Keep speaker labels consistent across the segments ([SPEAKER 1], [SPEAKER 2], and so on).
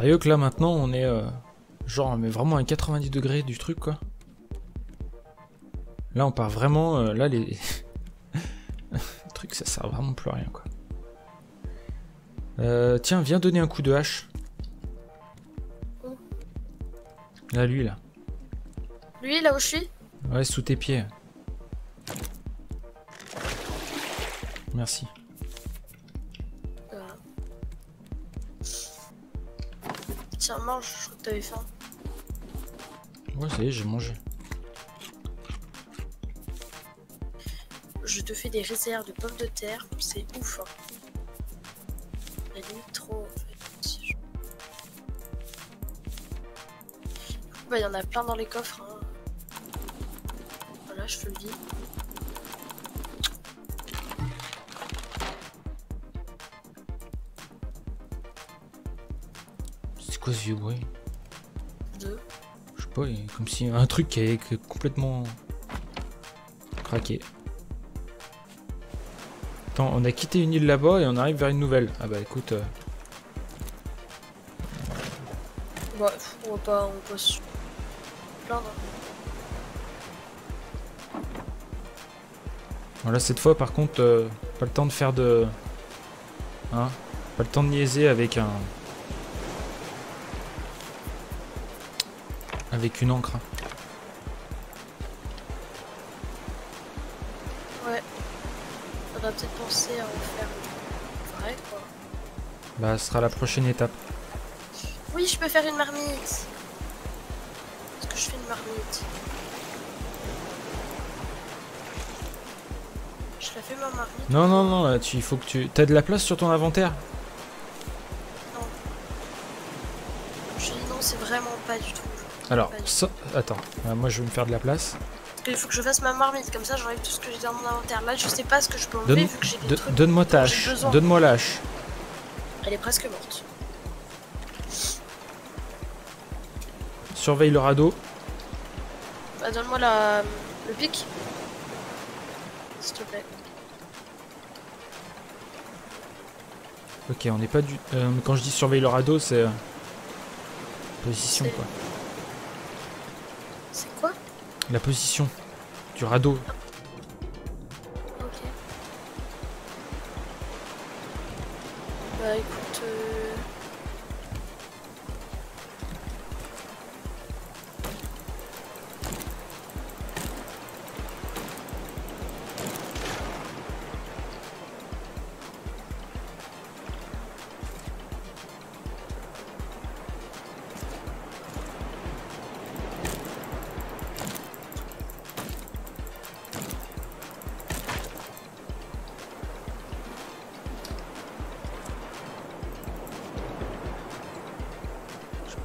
[SPEAKER 1] Sérieux que là maintenant on est euh, genre mais vraiment à 90 degrés du truc quoi. Là on part vraiment euh, là les le truc ça sert vraiment plus à rien quoi. Euh, tiens viens donner un coup de hache.
[SPEAKER 2] Où
[SPEAKER 1] Là lui là.
[SPEAKER 2] Lui, là où je suis?
[SPEAKER 1] Ouais sous tes pieds. Merci.
[SPEAKER 2] Tiens, mange, je crois que t'avais faim.
[SPEAKER 1] Ouais ça y est j'ai mangé.
[SPEAKER 2] Je te fais des réserves de pommes de terre, c'est ouf. Hein. La limite trop. En fait. Bah, il y en a plein dans les coffres. hein. Voilà, je te le dis.
[SPEAKER 1] Ce vieux bruit
[SPEAKER 2] Deux.
[SPEAKER 1] Je sais pas, il y a comme si un truc qui complètement craqué. Attends, on a quitté une île là-bas et on arrive vers une nouvelle. Ah bah écoute, euh,
[SPEAKER 2] Ouais, on va pas, on va se plaindre.
[SPEAKER 1] voilà cette fois par contre, euh, pas le temps de faire de, hein, pas le temps de niaiser avec un, avec une encre.
[SPEAKER 2] Ouais. On va peut-être penser à en faire une vraie, quoi.
[SPEAKER 1] Bah ce sera la prochaine étape.
[SPEAKER 2] Oui, je peux faire une marmite. Est-ce que je fais une marmite? Je la fais ma marmite?
[SPEAKER 1] Non non non, là, tu, il faut que tu, t'as de la place sur ton inventaire.
[SPEAKER 2] Je dis non, c'est vraiment pas du tout.
[SPEAKER 1] Alors, attends, euh, moi je vais me faire de la place.
[SPEAKER 2] Parce qu'il faut que je fasse ma marmite, comme ça j'enlève tout ce que j'ai dans mon inventaire. Là, je sais pas ce que je peux enlever
[SPEAKER 1] Donne-
[SPEAKER 2] vu que j'ai des
[SPEAKER 1] De-
[SPEAKER 2] trucs.
[SPEAKER 1] Donne-moi ta hache. Donne-moi la hache.
[SPEAKER 2] Elle est presque morte.
[SPEAKER 1] Surveille le radeau.
[SPEAKER 2] Bah, donne-moi la... le pic. S'il te plaît.
[SPEAKER 1] Ok, on n'est pas du. euh, quand je dis surveille le radeau, c'est. euh, position quoi. La position du radeau.
[SPEAKER 2] Bah.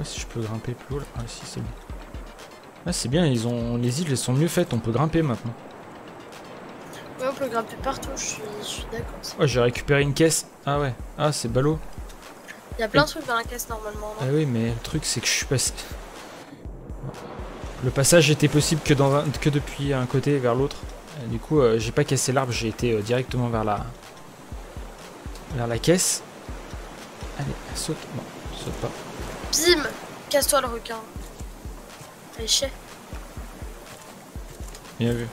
[SPEAKER 1] Pas si je peux grimper plus haut là. Ah si c'est bon. Ah c'est bien, ils ont. Les îles elles sont mieux faites, on peut grimper maintenant.
[SPEAKER 2] Ouais, on peut grimper partout, je suis, je suis d'accord.
[SPEAKER 1] Oh j'ai récupéré une caisse. Ah ouais. Ah c'est ballot.
[SPEAKER 2] Il y a plein de trucs dans la caisse normalement,
[SPEAKER 1] Ah
[SPEAKER 2] non
[SPEAKER 1] oui mais le truc c'est que je suis passé. Le passage était possible que, dans un- que depuis un côté vers l'autre. Du coup euh, j'ai pas cassé l'arbre, j'ai été euh, directement vers la. vers la caisse. Allez, saute. Non, saute pas.
[SPEAKER 2] Bim Casse-toi le requin. Allez, chais.
[SPEAKER 1] Bien vu.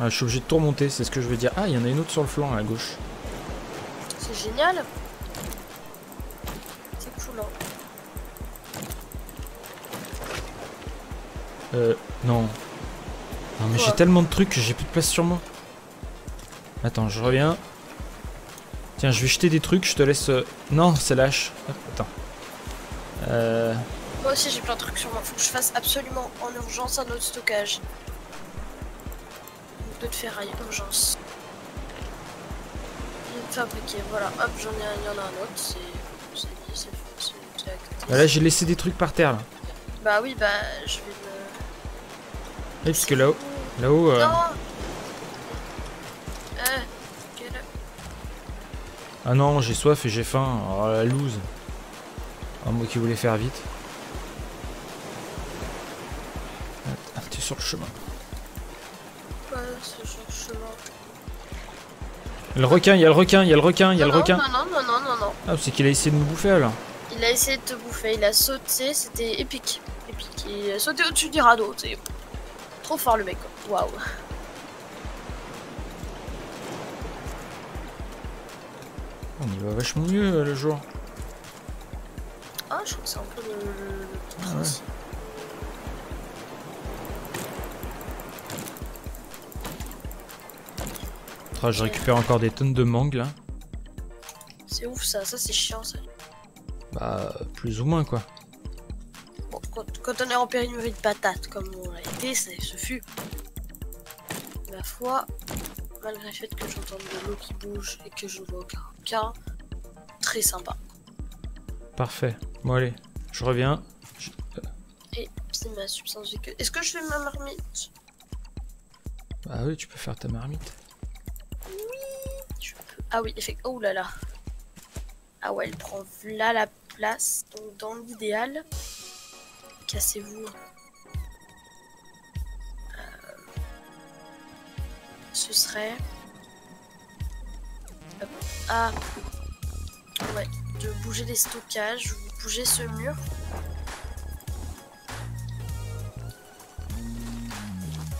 [SPEAKER 1] Ah, je suis obligé de tout remonter, c'est ce que je veux dire. Ah, il y en a une autre sur le flanc à gauche.
[SPEAKER 2] C'est génial. C'est cool, hein.
[SPEAKER 1] Euh, non. Non, mais j'ai tellement de trucs que j'ai plus de place sur moi. Attends, je reviens. Tiens, je vais jeter des trucs, je te laisse. euh, Non, c'est lâche. Attends. Euh.
[SPEAKER 2] Moi aussi j'ai plein de trucs sur moi. Faut que je fasse absolument en urgence un autre stockage. De ferraille, urgence. Fabriquer, voilà. Hop, j'en ai un, il y en a un autre. C'est.
[SPEAKER 1] Bah là, j'ai laissé des trucs par terre là.
[SPEAKER 2] Bah oui, bah je vais me.
[SPEAKER 1] Oui, parce que là-haut. Là-haut. euh,
[SPEAKER 2] Euh.
[SPEAKER 1] Ah non, j'ai soif et j'ai faim. Oh la loose. Moi qui voulais faire vite. Ah, t'es sur le chemin.
[SPEAKER 2] Ouais, c'est sur le chemin.
[SPEAKER 1] Le requin, il y a le requin, il y a le requin, il y a le
[SPEAKER 2] Non,
[SPEAKER 1] requin.
[SPEAKER 2] Non, non, non, non, non, non.
[SPEAKER 1] Ah, c'est qu'il a essayé de nous bouffer alors.
[SPEAKER 2] Il a essayé de te bouffer, il a sauté, c'était épique. Épique. Il a sauté au-dessus du radeau, c'est trop fort le mec. Waouh.
[SPEAKER 1] On y va vachement mieux euh, le jour.
[SPEAKER 2] Ah, je trouve que c'est un peu le, le,
[SPEAKER 1] Ah ouais. Ah, je récupère encore des tonnes de mangue là.
[SPEAKER 2] C'est ouf ça, ça c'est chiant ça.
[SPEAKER 1] Bah, plus ou moins quoi.
[SPEAKER 2] Bon, quand, quand on est en pénurie de patates comme on l'a été, ça, ce fut. Ma foi, malgré le fait que j'entende de l'eau qui bouge et que je ne vois aucun cas, très sympa.
[SPEAKER 1] Parfait. Bon, allez, je reviens. Je-
[SPEAKER 2] Et c'est ma substance véhiculeuse. Est-ce que je fais ma marmite?
[SPEAKER 1] Bah oui, tu peux faire ta marmite.
[SPEAKER 2] Je peux. Ah oui, effectivement. Oh là là. Ah ouais, elle prend là la place. Donc dans l'idéal, cassez-vous. Euh, Ce serait. Hop. Ah. Ouais, de bouger les stockages. Vous bougez ce mur.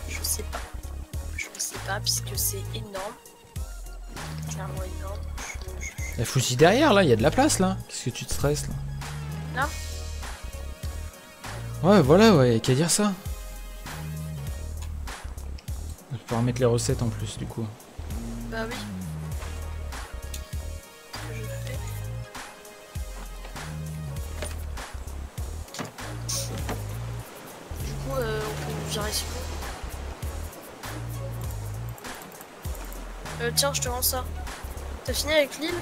[SPEAKER 2] Je sais pas. Je sais pas, puisque c'est énorme. Clairement énorme. Je- je-
[SPEAKER 1] La fouille derrière là, il y a de la place là. Qu'est-ce que tu te stresses là
[SPEAKER 2] Là
[SPEAKER 1] Ouais, voilà, ouais, qu'à dire ça. Je vais pouvoir mettre les recettes en plus du coup.
[SPEAKER 2] Bah oui. Euh, tiens, je te rends ça. T'as fini avec l'île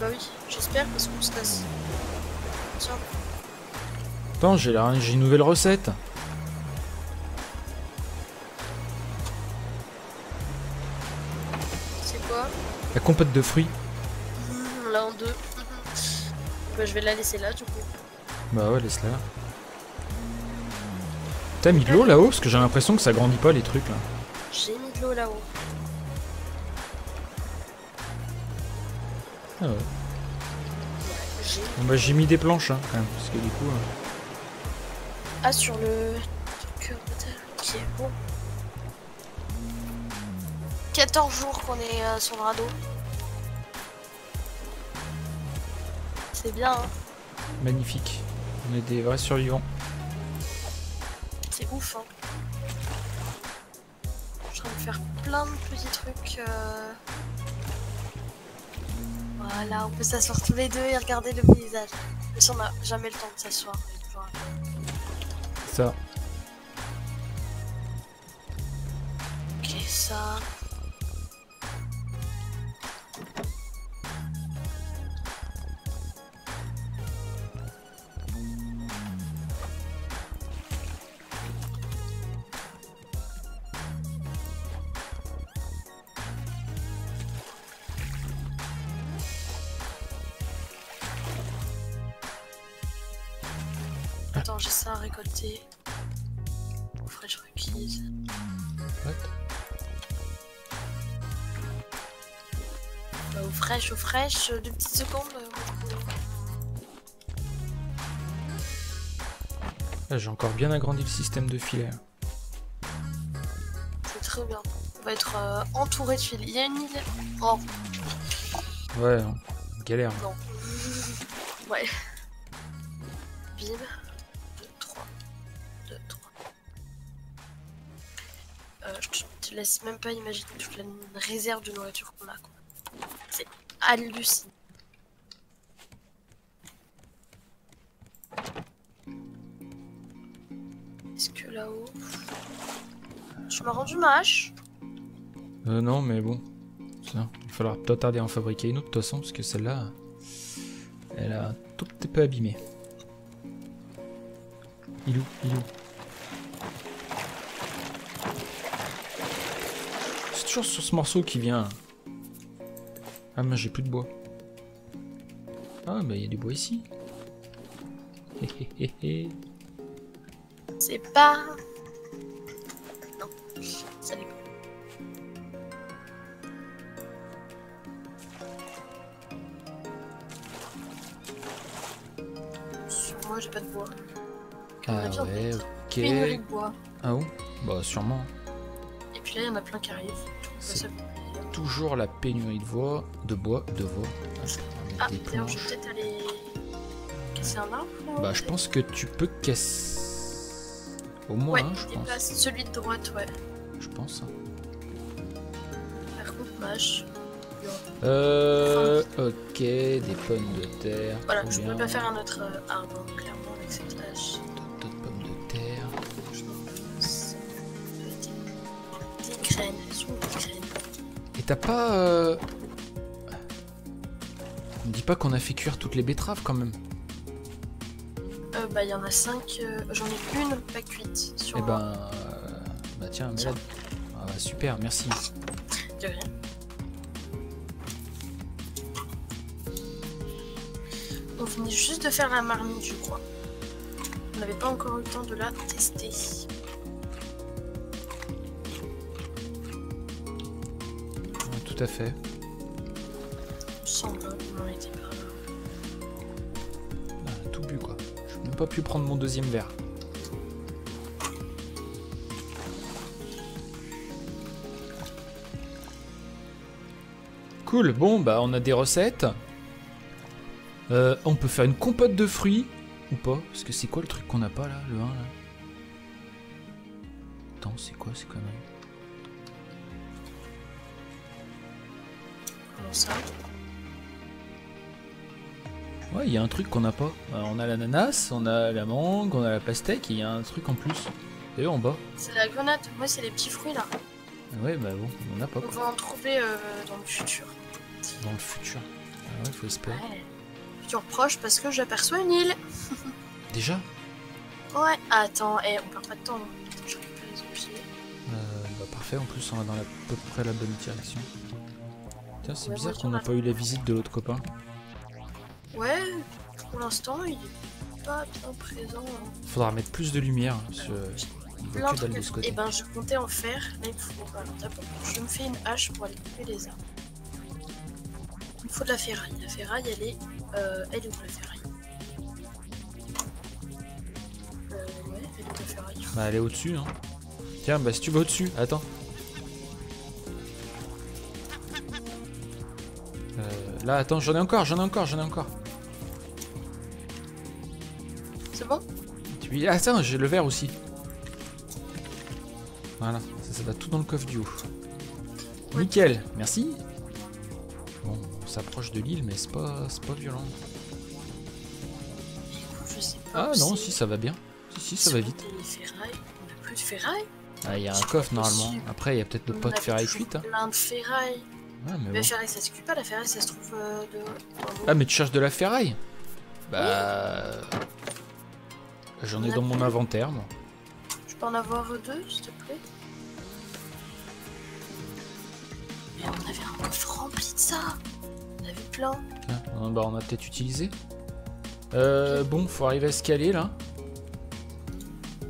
[SPEAKER 2] Bah oui, j'espère parce qu'on se casse. Tiens,
[SPEAKER 1] Attends, j'ai la- une nouvelle recette.
[SPEAKER 2] c'est quoi?
[SPEAKER 1] La compote de fruits.
[SPEAKER 2] Mmh, Là en deux. bah je vais la laisser là du coup.
[SPEAKER 1] Bah ouais, laisse-la. là. T'as mis de l'eau là-haut? Parce que j'ai l'impression que ça grandit pas les trucs là.
[SPEAKER 2] J'ai mis de l'eau là-haut.
[SPEAKER 1] Ah ouais. Bon bah j'ai mis des planches hein, quand même. Parce que du coup... euh,
[SPEAKER 2] Ah, sur le cœur de terre. Ok, bon. 14 jours qu'on est euh, sur le radeau. C'est bien, hein.
[SPEAKER 1] magnifique. On est des vrais survivants.
[SPEAKER 2] c'est ouf. Hein. Je suis en train de faire plein de petits trucs. euh. Voilà, on peut s'asseoir tous les deux et regarder le paysage. Mais si on n'a jamais le temps de s'asseoir.
[SPEAKER 1] Ça.
[SPEAKER 2] Ok, ça. Attends, j'ai ça à récolter. Fraîche requise.
[SPEAKER 1] What
[SPEAKER 2] Bah, aux fraîches, aux fraîches, euh, deux petites secondes. euh,
[SPEAKER 1] Là, j'ai encore bien agrandi le système de filet.
[SPEAKER 2] C'est très bien. On va être euh, entouré de fils. Il y a une île. Oh,
[SPEAKER 1] Ouais, galère.
[SPEAKER 2] non. ouais. Bim. Te- laisse même pas imaginer toute la réserve de nourriture qu'on a. C'est hallucinant. Est-ce que là-haut. Je m'ai rendu ma hache
[SPEAKER 1] Euh, non, mais bon. Il va falloir pas tarder à en fabriquer une autre de toute façon, parce que celle-là, elle a un tout petit peu abîmé. Il est toujours sur ce morceau qui vient. Ah, mais j'ai plus de bois. Ah, bah il y a du bois ici. Hé hé hé hé.
[SPEAKER 2] C'est pas. Non, ça pas. bois, j'ai pas de bois.
[SPEAKER 1] Ah ouais, ok.
[SPEAKER 2] Pénurie de bois.
[SPEAKER 1] Ah bon Bah sûrement.
[SPEAKER 2] Et puis là, il y en a plein qui arrivent.
[SPEAKER 1] C'est toujours la pénurie de bois, de bois, de bois.
[SPEAKER 2] Ah, d'ailleurs, je vais peut-être aller casser un arbre là
[SPEAKER 1] Bah je pense que tu peux casser au moins
[SPEAKER 2] Ouais,
[SPEAKER 1] je pense.
[SPEAKER 2] celui de droite, ouais.
[SPEAKER 1] Je pense. hein.
[SPEAKER 2] Par contre, mâche.
[SPEAKER 1] Euh, ok, des pommes de terre.
[SPEAKER 2] Voilà, je
[SPEAKER 1] bien.
[SPEAKER 2] pourrais pas faire un autre euh, arbre, clairement, avec cette hache. Graines, elles sont où, des graines.
[SPEAKER 1] Et t'as pas. Euh... Me dis pas qu'on a fait cuire toutes les betteraves quand même.
[SPEAKER 2] Euh, bah, il y en a 5. J'en ai une pas cuite sur
[SPEAKER 1] Eh ben. euh, Bah tiens. Ah, bah, super, merci.
[SPEAKER 2] De rien. On finit juste de faire la marmite, je crois. On n'avait pas encore eu le temps de la tester.
[SPEAKER 1] À fait.
[SPEAKER 2] Semble était par là.
[SPEAKER 1] Ah, tout bu quoi. J'ai même pas pu prendre mon deuxième verre. Cool, bon bah on a des recettes. Euh, on peut faire une compote de fruits ou pas? Parce que c'est quoi le truc qu'on n'a pas là, le 1 là? Attends, c'est quoi ces conneries
[SPEAKER 2] ça
[SPEAKER 1] Ouais, il y a un truc qu'on n'a pas. Euh, on a l'ananas, on a la mangue, on a la pastèque et il y a un truc en plus. Et en bas.
[SPEAKER 2] C'est la grenade. Moi, c'est les petits fruits là.
[SPEAKER 1] Ouais, bah bon, on n'a pas
[SPEAKER 2] On va en trouver euh, dans le futur.
[SPEAKER 1] Dans le futur. Ah ouais, faut espérer.
[SPEAKER 2] Ouais. Futur proche parce que j'aperçois une île.
[SPEAKER 1] Déjà?
[SPEAKER 2] Ouais. Attends, et on perd pas de temps. hein. Attends, je récupère les objets.
[SPEAKER 1] Euh, Bah parfait, en plus on va dans la, à peu près la bonne direction. C'est bizarre qu'on n'a pas eu la visite de l'autre copain.
[SPEAKER 2] Ouais, pour l'instant, il est pas bien présent. hein.
[SPEAKER 1] Faudra mettre plus de lumière. Voit
[SPEAKER 2] Plein
[SPEAKER 1] que
[SPEAKER 2] de trucs.
[SPEAKER 1] ce
[SPEAKER 2] Et ben, je comptais en faire. Là, il faut. d'abord, je me fais une hache pour aller couper les arbres. Il faut de la ferraille. La ferraille, elle est. Euh, elle est où la ferraille? Euh, ouais, elle est où la ferraille?
[SPEAKER 1] Bah elle est au-dessus hein. Tiens, bah si tu vas au-dessus, attends. Là, attends, j'en ai encore, j'en ai encore, j'en ai encore.
[SPEAKER 2] C'est bon?
[SPEAKER 1] Tu... Ah, ça, j'ai le verre aussi. Voilà, ça, ça va tout dans le coffre du haut.
[SPEAKER 2] Ouais.
[SPEAKER 1] Nickel, merci. Bon, on s'approche de l'île, mais c'est pas, pas violent.
[SPEAKER 2] Écoute, je sais pas.
[SPEAKER 1] Ah non, si, ça va bien. Si, si, ça va vite.
[SPEAKER 2] Les ferrailles. On a plus de ferraille
[SPEAKER 1] Ah, il y a un coffre normalement. Après, il y a peut-être
[SPEAKER 2] On
[SPEAKER 1] pas de ferraille cuite. Hein.
[SPEAKER 2] Plein de ferraille.
[SPEAKER 1] Ouais, mais
[SPEAKER 2] La
[SPEAKER 1] bon.
[SPEAKER 2] ferraille, ça se cuit pas. La ferraille, ça se trouve euh, de. en haut.
[SPEAKER 1] Ah, mais tu cherches de la ferraille? Bah. J'en ai dans mon inventaire, moi.
[SPEAKER 2] Je peux en avoir deux, s'il te plaît? Mais on avait un coffre rempli de ça On avait plein.
[SPEAKER 1] Ah, bah, on a peut-être utilisé. Euh, bon, faut arriver à se caler là.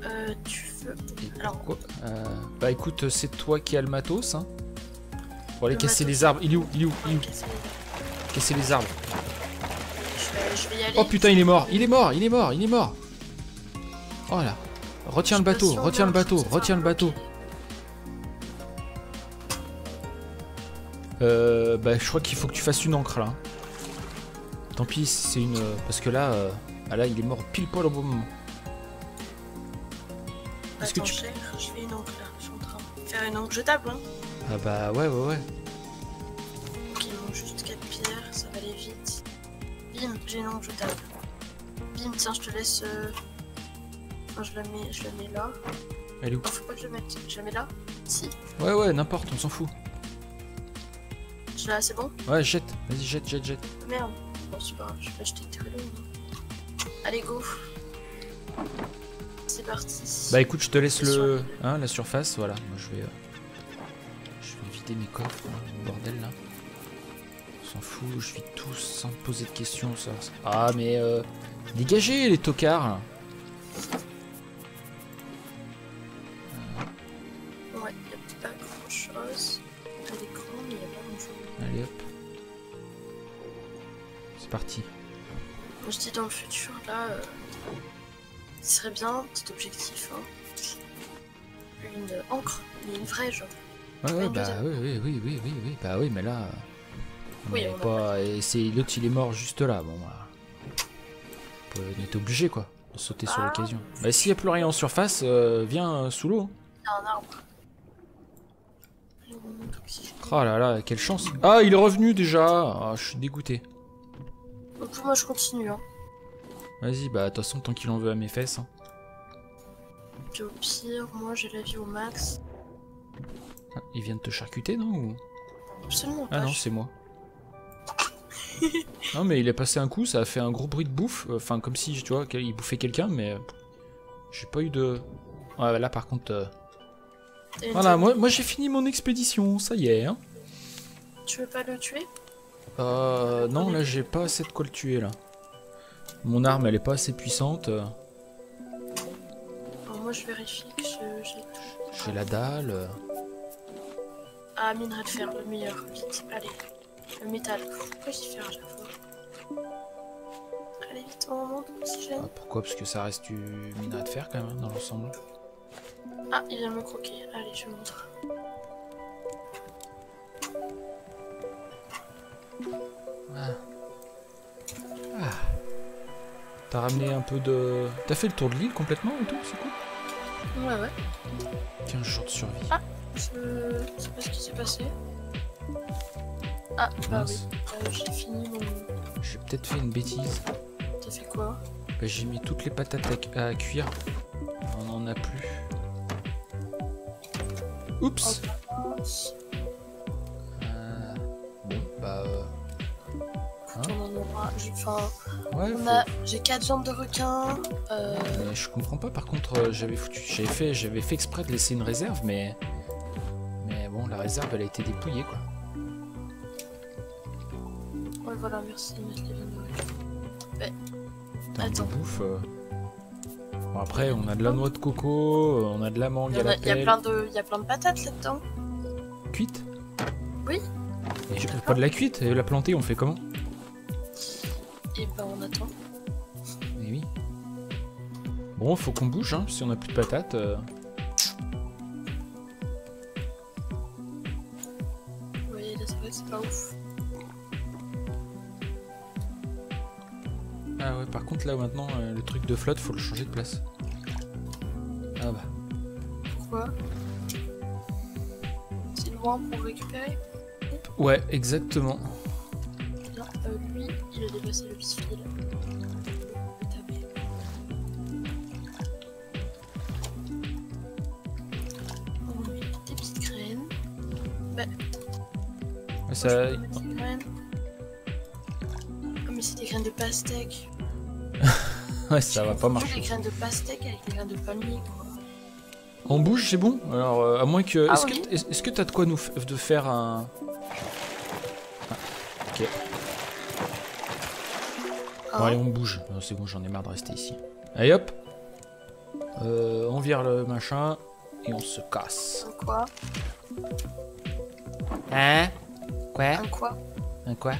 [SPEAKER 2] Euh, tu veux. Alors-
[SPEAKER 1] pourquoi? Euh, Bah écoute, c'est toi qui as le matos. Hein. Pour aller
[SPEAKER 2] Le
[SPEAKER 1] casser les arbres. Il est où Il est où, Il est où
[SPEAKER 2] casser les-
[SPEAKER 1] arbres.
[SPEAKER 2] Je vais, je vais y aller.
[SPEAKER 1] Oh putain, il est mort Il est mort Il est mort Il est mort Oh là Retiens le bateau Retiens le bateau. Retiens le bateau Euh, bah je crois qu'il faut que tu fasses une encre là. Tant pis, c'est une... euh, Parce que là... euh, Ah là, il est mort pile poil au bon moment. Est-ce que tu-
[SPEAKER 2] je fais une encre là. Je suis en train de faire une encre jetable. Hein.
[SPEAKER 1] Ah bah ouais, ouais, ouais.
[SPEAKER 2] Ok, il manque juste 4 pierres, ça va aller vite. Bim, j'ai une encre jetable. Bim, tiens, je te laisse. euh, Enfin, je la mets, je la mets là.
[SPEAKER 1] Elle est où
[SPEAKER 2] Non, faut pas que je la mette. Je la mets là Si.
[SPEAKER 1] Ouais, ouais, n'importe, on s'en fout.
[SPEAKER 2] Je la... C'est bon
[SPEAKER 1] Ouais, jette. Vas-y, jette, jette, jette.
[SPEAKER 2] Merde. Bon, c'est pas grave, je vais acheter des colonnes. Allez, go. C'est parti.
[SPEAKER 1] Bah écoute, je te laisse le... Hein, la surface, voilà. Moi je vais... euh, vider mes coffres, hein, bordel là. On s'en fout, je vide tout sans poser de questions. Ça. Ah mais... Euh... Dégagez les tocards
[SPEAKER 2] Ouais, y a pas grand chose. À l'écran, mais y a pas grand chose.
[SPEAKER 1] Allez hop. C'est parti.
[SPEAKER 2] Moi je dis dans le futur, là, euh, il serait bien, petit objectif, hein, une encre, mais une vraie, genre.
[SPEAKER 1] Ouais, ouais,
[SPEAKER 2] une
[SPEAKER 1] bah oui, oui, oui, oui, oui, oui, bah oui, mais là.
[SPEAKER 2] Oui, on
[SPEAKER 1] pas. Et c'est l'autre, il est mort juste là. Bon, bah. On était obligé, quoi, de sauter sur
[SPEAKER 2] Ah.
[SPEAKER 1] l'occasion. Bah, s'il y a plus rien en surface, euh, viens euh, sous l'eau.
[SPEAKER 2] Un arbre. Monte oxygène.
[SPEAKER 1] Oh là là, quelle chance. Ah, il est revenu déjà. Ah, je suis dégoûté.
[SPEAKER 2] Donc moi je continue, hein.
[SPEAKER 1] Vas-y, bah, de toute façon, tant qu'il en veut à mes fesses. hein.
[SPEAKER 2] Puis au pire, moi j'ai la vie au max.
[SPEAKER 1] Il vient de te charcuter, non ou-
[SPEAKER 2] Absolument
[SPEAKER 1] Ah non, c'est moi. non, mais il a passé un coup, ça a fait un gros bruit de bouffe. euh, Enfin, comme si, tu vois, il bouffait quelqu'un, mais. euh, J'ai pas eu de. Ouais, là, par contre. euh, Voilà, moi, moi j'ai fini mon expédition, ça y est. Hein.
[SPEAKER 2] Tu veux pas le tuer?
[SPEAKER 1] Euh, non, là j'ai pas assez de quoi le tuer là. Mon arme elle est pas assez puissante. euh,
[SPEAKER 2] Alors moi je vérifie que j'ai...
[SPEAKER 1] J'ai la dalle.
[SPEAKER 2] Ah, minerai de fer, le meilleur. Vite, allez. Le métal. Pourquoi j'y fais à chaque fois Allez, vite, on monte, oxygène.
[SPEAKER 1] Ah, pourquoi? Parce que ça reste du minerai de fer quand même hein, dans l'ensemble.
[SPEAKER 2] Ah, il vient me croquer. Allez, je montre.
[SPEAKER 1] T'as ramené un peu de. T'as fait le tour de l'île complètement et tout, c'est cool?
[SPEAKER 2] Ouais, ouais.
[SPEAKER 1] 15 jours de survie.
[SPEAKER 2] Je sais pas ce qui s'est passé. Ah, bah oui. Euh, j'ai fini mon...
[SPEAKER 1] J'ai peut-être fait une bêtise.
[SPEAKER 2] T'as fait quoi?
[SPEAKER 1] Bah, j'ai mis toutes les patates à, cu- à cuire. On en a plus. Oups. Euh, Bon, bah. euh, Hein?
[SPEAKER 2] On en aura... j'ai- Enfin,
[SPEAKER 1] Ouais,
[SPEAKER 2] on
[SPEAKER 1] faut-
[SPEAKER 2] a... J'ai 4 jambes de requin. Euh...
[SPEAKER 1] Mais je comprends pas par contre j'avais foutu j'avais fait fait exprès de laisser une réserve mais réserve elle a été dépouillée quoi.
[SPEAKER 2] Ouais, voilà, merci
[SPEAKER 1] termes de
[SPEAKER 2] Attends.
[SPEAKER 1] bouffe. euh. Bon après on a de la noix de coco, euh, on a de la mangue
[SPEAKER 2] Il y,
[SPEAKER 1] à
[SPEAKER 2] en
[SPEAKER 1] la
[SPEAKER 2] a, il y a plein de... il y a plein de patates là-dedans.
[SPEAKER 1] Cuite?
[SPEAKER 2] Oui.
[SPEAKER 1] Et je- pas de la cuite, et la planter on fait comment?
[SPEAKER 2] Et ben on attend.
[SPEAKER 1] Eh oui. Bon faut qu'on bouge hein, si on a plus de patates. euh.
[SPEAKER 2] Ouf.
[SPEAKER 1] Ah ouais par contre là maintenant euh, le truc de flotte faut le changer de place. Ah bah.
[SPEAKER 2] Pourquoi C'est loin pour récupérer
[SPEAKER 1] Ouais exactement.
[SPEAKER 2] Bien, euh, lui, il a dépassé le fil. Taper. On
[SPEAKER 1] ça,
[SPEAKER 2] des graines. Mais c'est des graines de pastèque.
[SPEAKER 1] ouais, ça va pas
[SPEAKER 2] Des
[SPEAKER 1] marcher.
[SPEAKER 2] graines de pastèque avec des graines de palmier, quoi.
[SPEAKER 1] On bouge, c'est bon Alors, euh, à moins que.
[SPEAKER 2] Ah
[SPEAKER 1] Est-ce
[SPEAKER 2] oui.
[SPEAKER 1] que est-ce que t'as de quoi nous f- de faire un. Ah, ok.
[SPEAKER 2] Ah,
[SPEAKER 1] Bon, allez, on bouge. C'est bon, j'en ai marre de rester ici. Allez hop Euh, On vire le machin et on se casse.
[SPEAKER 2] quoi
[SPEAKER 1] Hein? Quoi
[SPEAKER 2] Un quoi
[SPEAKER 1] Un quoi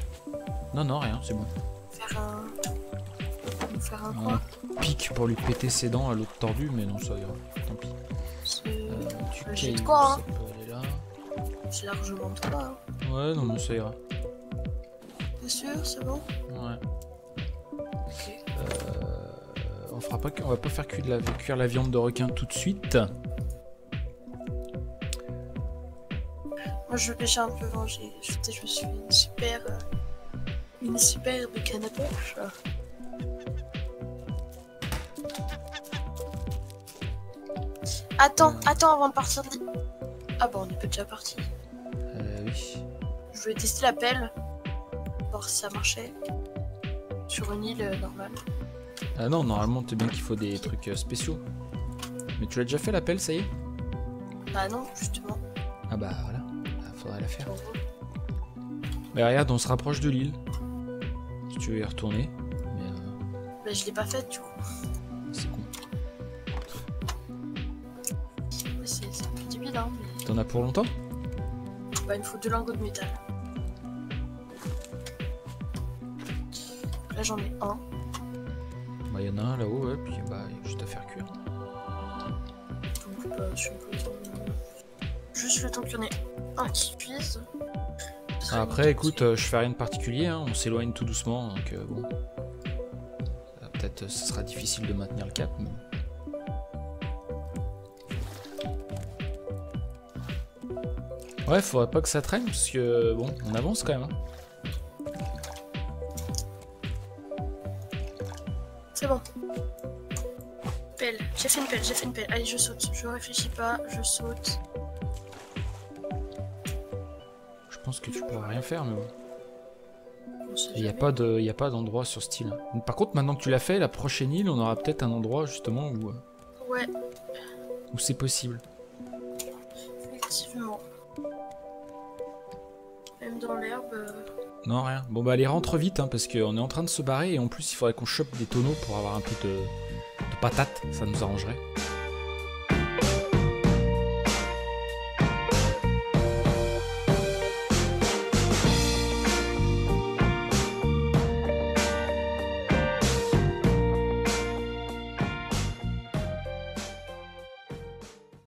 [SPEAKER 1] Non, non, rien, c'est bon.
[SPEAKER 2] Faire un. Faire un
[SPEAKER 1] Un
[SPEAKER 2] quoi
[SPEAKER 1] pic pour lui péter ses dents à l'autre tordu, mais non, ça ira. Tant pis.
[SPEAKER 2] C'est
[SPEAKER 1] Euh, tu
[SPEAKER 2] j'ai de quoi, hein. c'est largement de quoi. Hein.
[SPEAKER 1] Ouais, non, mais ça ira.
[SPEAKER 2] T'es sûr, c'est bon
[SPEAKER 1] Ouais.
[SPEAKER 2] Ok.
[SPEAKER 1] Euh, on fera pas, on va pas faire cuire la, cuire la viande de requin tout de suite.
[SPEAKER 2] Moi je pêche un peu, hein, j'ai- je, je me suis fait une super. euh, une super de canne à pêche. Attends, attends avant de partir de. Ah bon, on est déjà parti.
[SPEAKER 1] Euh, oui.
[SPEAKER 2] Je voulais tester la pelle, voir si ça marchait. Sur une île euh, normale.
[SPEAKER 1] Ah non, normalement, t'es bien qu'il faut des trucs euh, spéciaux. Mais tu l'as déjà fait l'appel, ça y est?
[SPEAKER 2] Bah non, justement.
[SPEAKER 1] Ah bah voilà, faudrait la faire. Mais regarde, on se rapproche de l'île. Si tu veux y retourner. Mais euh,
[SPEAKER 2] Bah je l'ai pas faite du coup.
[SPEAKER 1] c'est con.
[SPEAKER 2] C'est un peu débile, hein, mais.
[SPEAKER 1] T'en as pour longtemps?
[SPEAKER 2] Bah il me faut deux lingots de métal. Là j'en ai un.
[SPEAKER 1] Bah, il y en a un là-haut, ouais, puis bah, juste à faire cuire.
[SPEAKER 2] Donc, bah, je attendre juste le temps qu'il y en ait Ce serait
[SPEAKER 1] Après, écoute, euh, je fais rien de particulier, hein, on s'éloigne tout doucement, donc euh, bon. Euh, Peut-être ce sera difficile de maintenir le cap, mais... Ouais, faudrait pas que ça traîne, parce que, bon, on avance quand même. hein.
[SPEAKER 2] C'est bon. Pelle. J'ai fait une pelle, j'ai fait une pelle. Allez, je saute. Je réfléchis pas, je saute.
[SPEAKER 1] Pense que tu pourras rien faire, mais bon. Il n'y a
[SPEAKER 2] jamais.
[SPEAKER 1] pas de, y a pas d'endroit sur ce île. Par contre, maintenant que tu l'as fait, la prochaine île, on aura peut-être un endroit justement où, euh,
[SPEAKER 2] Ouais,
[SPEAKER 1] où c'est possible.
[SPEAKER 2] effectivement. Même dans l'herbe. euh,
[SPEAKER 1] Non, rien. Bon, bah, allez, rentre vite, hein, parce qu'on est en train de se barrer, et en plus, il faudrait qu'on chope des tonneaux pour avoir un peu de, de patates, ça nous arrangerait.